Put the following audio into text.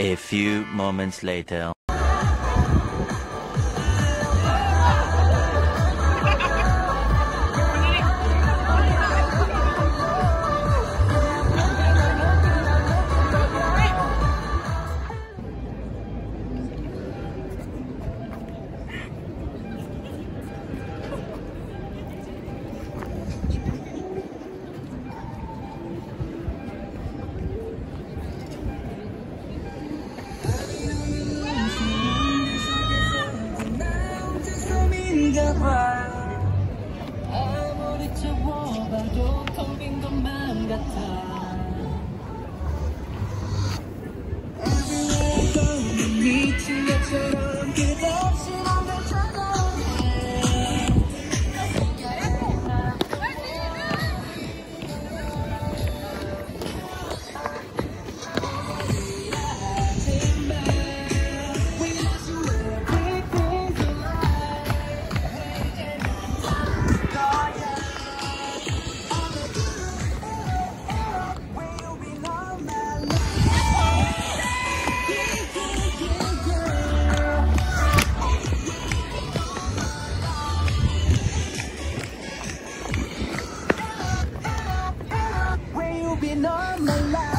A few moments later. 아무리 채워봐도 텅빈 것만 같아 I'm alive.